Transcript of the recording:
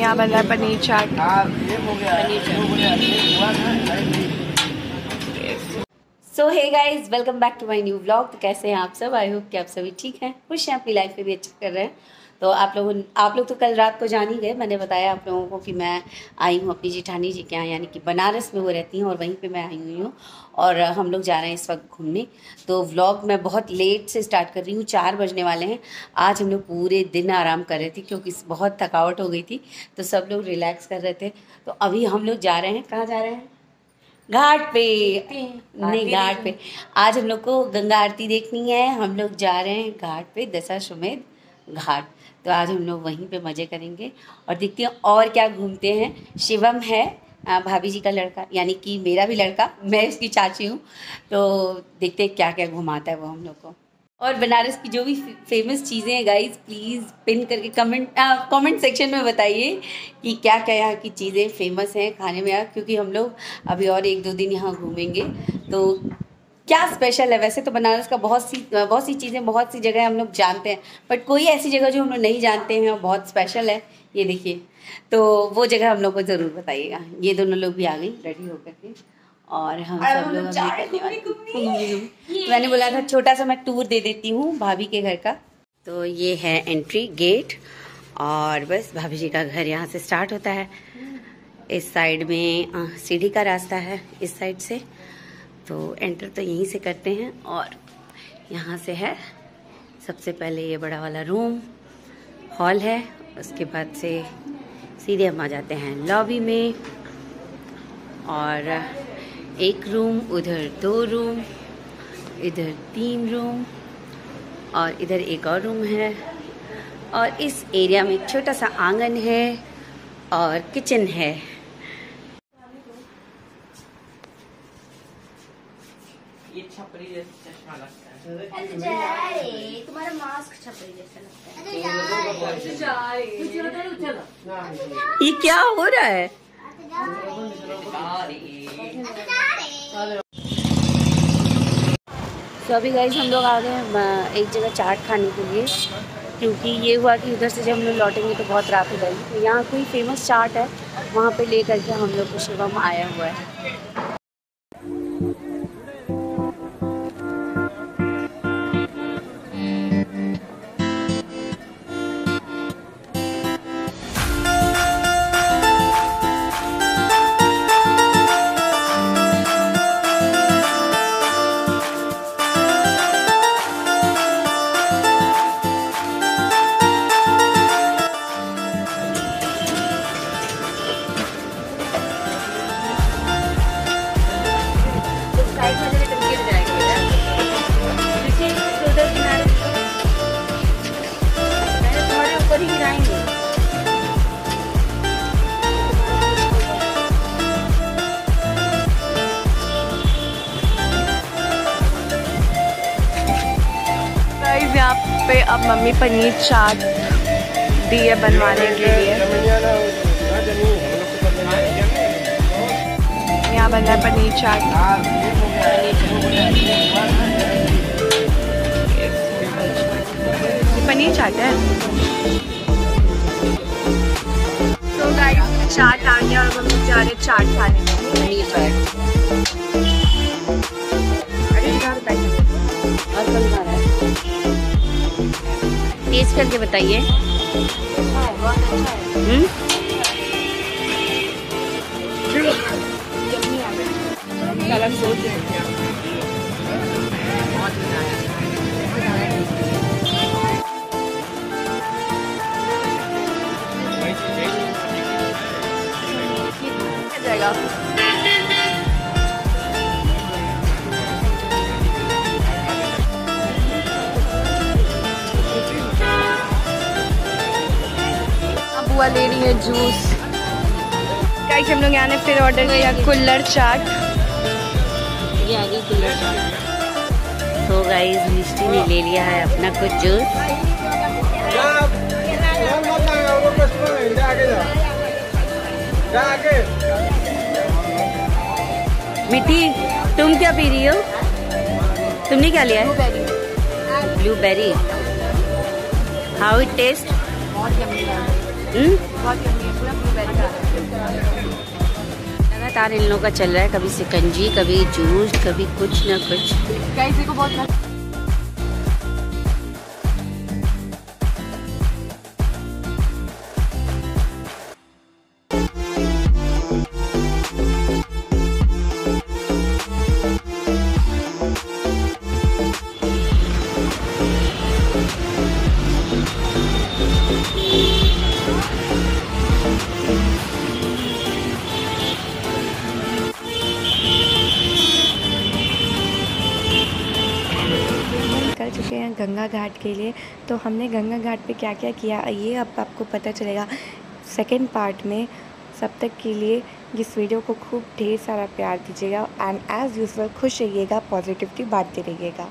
यहाँ बन रहा है paneer chaat. So hey guys welcome back to my new vlog तो कैसे हैं आप सब? आई होप कि आप सभी ठीक हैं। खुश हैं, अपनी लाइफ में भी अच्छा कर रहे हैं। तो आप लोगों आप लोग तो कल रात को जान ही गए। मैंने बताया आप लोगों को कि मैं आई हूँ अपनी जिठानी जी के यहाँ, यानी कि बनारस में वो रहती हैं और वहीं पे मैं आई हुई हूँ। और हम लोग जा रहे हैं इस वक्त घूमने। तो व्लॉग मैं बहुत लेट से स्टार्ट कर रही हूँ। चार बजने वाले हैं। आज हम लोग पूरे दिन आराम कर रहे थे क्योंकि बहुत थकावट हो गई थी। तो सब लोग रिलैक्स कर रहे थे। तो अभी हम लोग जा रहे हैं। कहाँ जा रहे हैं? घाट पे। नहीं घाट पे। आज हम लोग को गंगा आरती देखनी है। हम लोग जा रहे हैं घाट पे दशा सुमेध घाट। तो आज हम लोग वहीं पे मज़े करेंगे। और देखते हैं और क्या घूमते हैं। शिवम है भाभी जी का लड़का यानी कि मेरा भी लड़का। मैं उसकी चाची हूँ। तो देखते हैं क्या क्या घुमाता है वो हम लोग को। और बनारस की जो भी फ़ेमस चीज़ें हैं गाइस प्लीज़ पिन करके कमेंट कमेंट सेक्शन में बताइए कि क्या क्या यहाँ की चीज़ें फ़ेमस हैं खाने में क्योंकि हम लोग अभी और एक दो दिन यहाँ घूमेंगे। तो क्या स्पेशल है? वैसे तो बनारस का बहुत सी बहुत सी चीज़ें, बहुत सी जगह हम लोग जानते हैं बट कोई ऐसी जगह जो हम लोग नहीं जानते हैं और बहुत स्पेशल है, ये देखिए। तो वो जगह हम लोग को ज़रूर बताइएगा। ये दोनों लोग भी आ गई रेडी होकर के। और हम सब लोग तो मैंने बोला था छोटा सा मैं टूर दे देती हूँ भाभी के घर का। तो ये है एंट्री गेट और बस भाभी जी का घर यहाँ से स्टार्ट होता है। इस साइड में सीढ़ी का रास्ता है इस साइड से। तो एंटर तो यहीं से करते हैं और यहाँ से है सबसे पहले ये बड़ा वाला रूम हॉल है। उसके बाद से सीधे हम आ जाते हैं लॉबी में और एक रूम उधर दो रूम इधर तीन रूम और इधर एक और रूम है। और इस एरिया में एक छोटा सा आँगन है और किचन है। ये छपरी जैसा चश्मा लगता है। तुम्हारा मास्क छपरी जैसा लगता है ये क्या हो रहा है। तो अभी गाइज़ हम लोग आ गए एक जगह चाट खाने के लिए, क्योंकि ये हुआ कि उधर से जब हम लोग लौटेंगे तो बहुत रात हो जाएगी। तो यहाँ कोई फ़ेमस चाट है, वहाँ पे ले करके हम लोग को शुभम आया हुआ है। पे अब मम्मी पनीर चाट दी है बनवाने के लिए। यहाँ बन रहा है पनीर चाट। पनीर चाट है। तो गाइस चाट आ गया और हम लोग जा रहे चाट खाने पनीर चाट। है टेस्ट करके बताइए। हम्म? जाएगा? बुआ ले रही है जूस। गाइस हम लोग यहाँ ने फिर ऑर्डर किया कुल्लर चाट। तो गाइस मिष्टी ने ले लिया है अपना कुछ जूस। मिठी तुम क्या पी रही हो? तुमने क्या लिया है? Blueberry how it taste? बहुत है का लगातार इन लोगों का चल रहा है कभी सिकंजी कभी जूस कभी कुछ ना कुछ। चुके हैं गंगा घाट के लिए। तो हमने गंगा घाट पे क्या क्या किया, ये अब आपको पता चलेगा। सेकेंड पार्ट में सब तक के लिए इस वीडियो को खूब ढेर सारा प्यार दीजिएगा। एंड एज़ यूजल खुश रहिएगा पॉजिटिविटी बांटते रहिएगा।